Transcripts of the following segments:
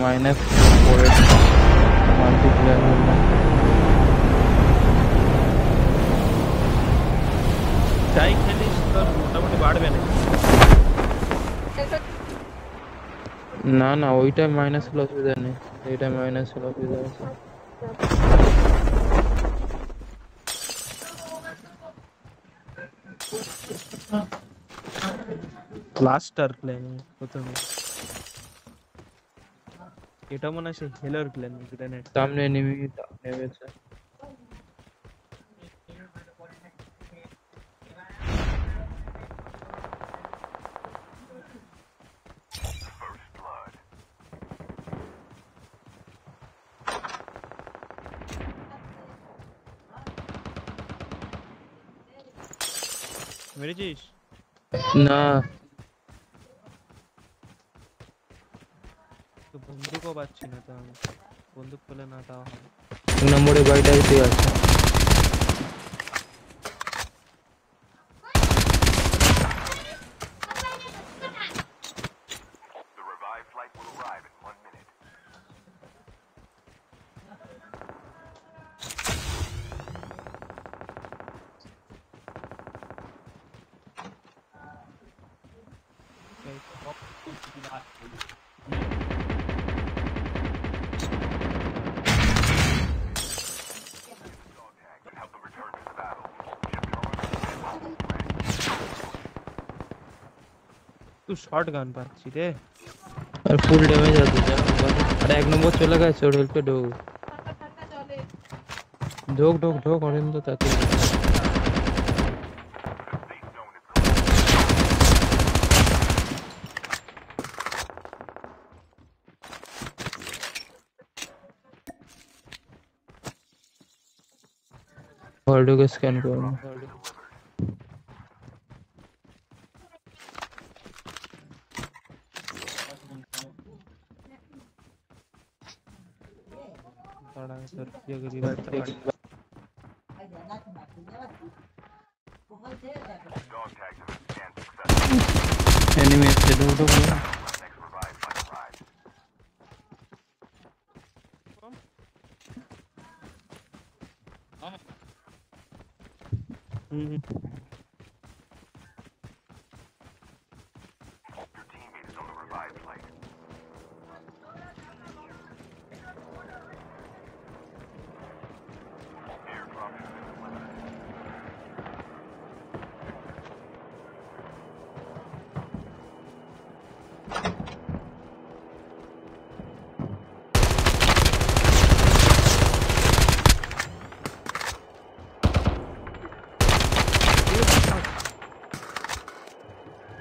Minus পরে multiplayer হলো যাই খেলিস তোর মোটামুটি বাড়বে না না না ওইটা মাইনাস হলে অসুবিধা নেই এইটা মাইনাস হলে অসুবিধা আছে ক্লাস্টার প্ল্যান প্রথমে এটা মনে হয় সেই হেলোর প্ল্যান গ্রেনেড সামনে নেমে নেমেছে মেরেছিস না তো বন্দুকও পাচ্ছি না তো আমি বন্দুক পেলে না তাও হবে এক নম্বরে বাড়িটা এসে আছে The revived तू शॉट गन पर, सीधे। और फुल डैमेज आ तुझे। अरे एक नंबर चला गया छोड़ हेल्प पे डोग। डोग डोग डोग, और इन तो ताकि वर्ल्ड को स्कैन करना तो ये गरीब एनिमी से दो दो हाँ। हम्म।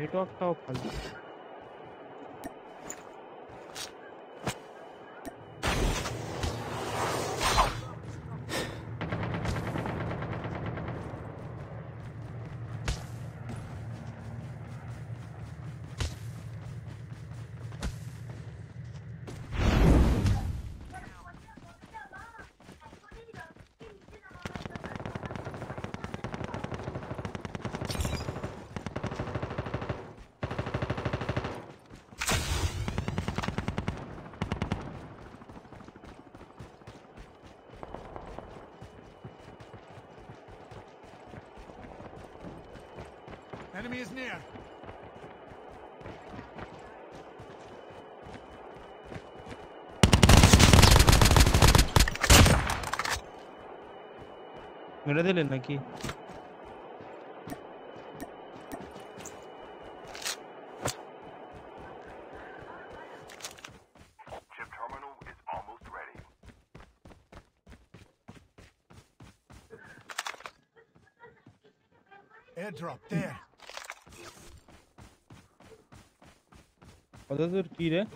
नेटवर्क का फल Enemy is near. মেরে দিলেন নাকি Chip terminal is almost ready. Airdrop there. Adasır kire.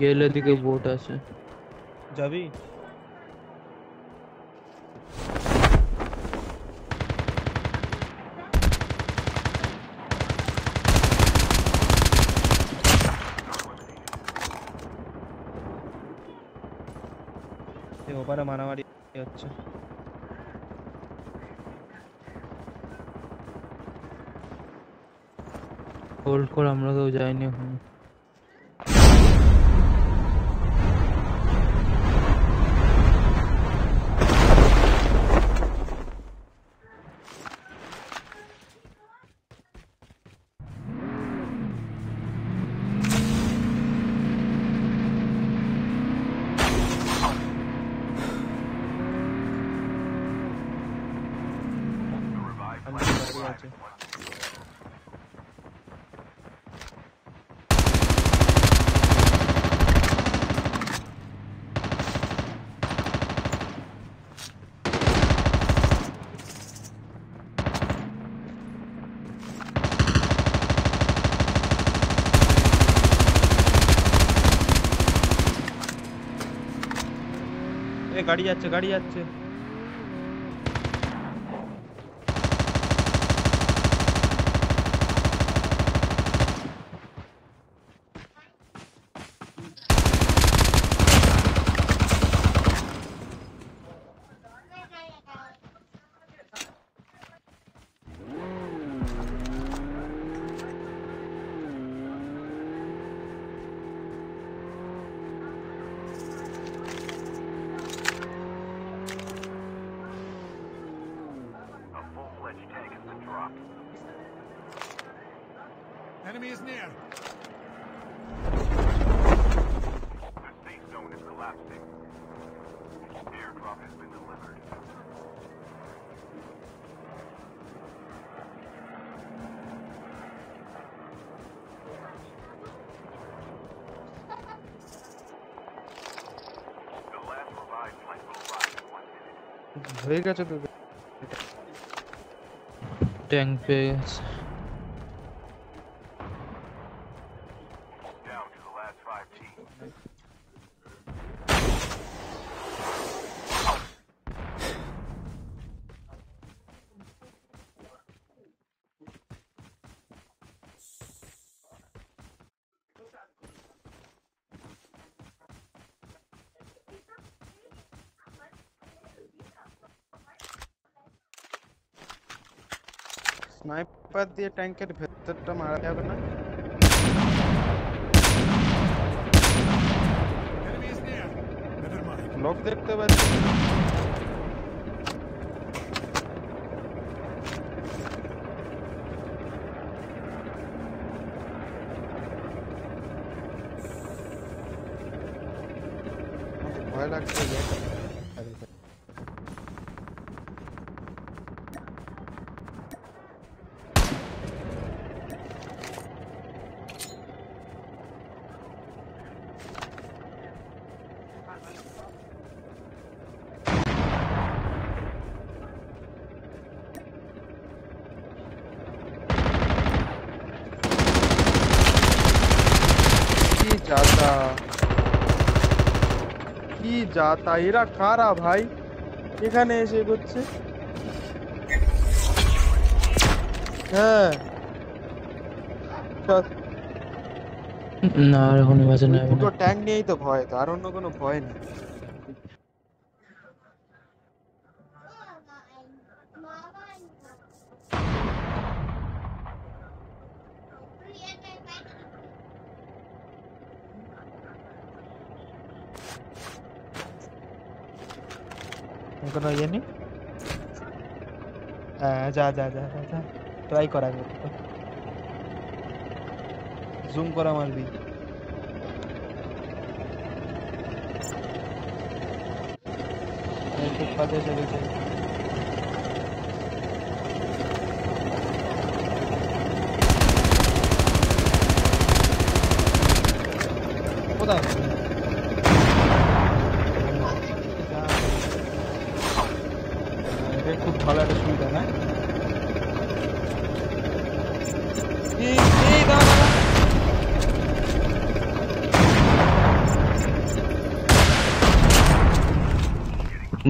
गेल दिखे बोट आसे जाबी ওপারে মারামারি হচ্ছে। হোল্ড কর আমরা কেউ যাইনি এখন। এ গাড়ি যাচ্ছে গাড়ি যাচ্ছে। Enemy is near. The safe zone is collapsing. Airdrop has been delivered. The last revived flight will arrive in one minute. হয়ে গেছে তো ট্যাঙ্ক পেয়ে গেছে স্নাইপার দিয়ে ট্যাঙ্কের ভেতরটা মারা যাবে না Enemy is near. Never mind. লোক দেখতে পাচ্ছি কি যাতা এরা কারা ভাই? এখানে এসে করছে হ্যাঁ। না আর কোনো বাঁচে না দুটো ট্যাঙ্ক নিয়েই তো ভয় তো আর অন্য কোনো ভয় নেই। কোনো ইয়ে নেই হ্যাঁ যা যা যা যা ট্রাই করা যাবে জুম করা মারবি এই চলে এসে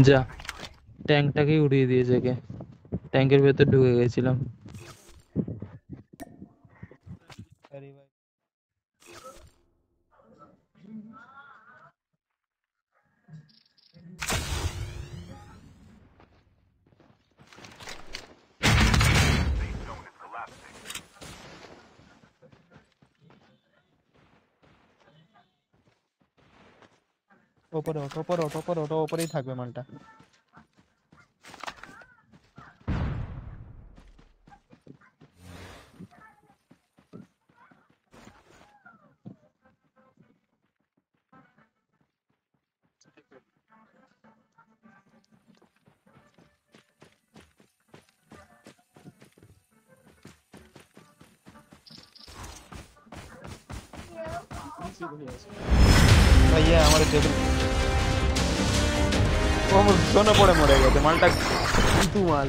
যা ট্যাঙ্কটাকেই উড়িয়ে দিয়েছে কে ট্যাঙ্কের ভেতর ঢুকে গেছিলাম ওপরে ওঠ ওপরে ওঠ ওপরে ওঠ ওপরেই থাকবে মালটা भैया हमारे टेबल वो हम सोना पड़े मरेगा माल तक माल।